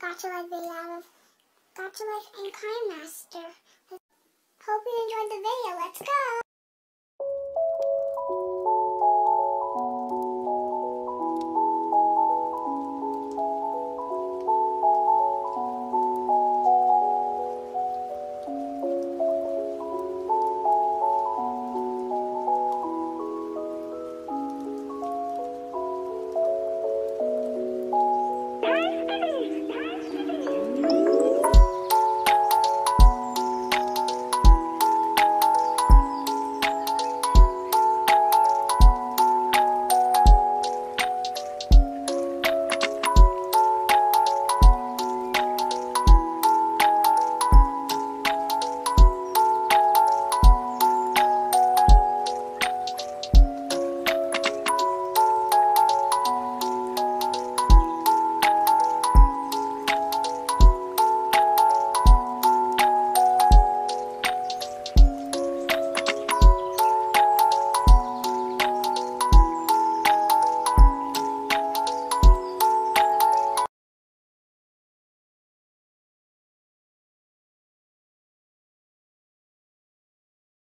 Gacha Life video out of Gacha Life and crime Master.